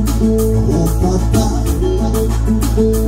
Oh, papa.